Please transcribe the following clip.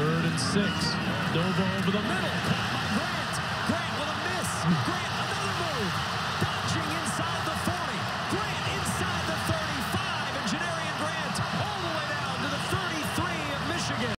Third and six. Dover over the middle. Grant. Grant with a miss. Grant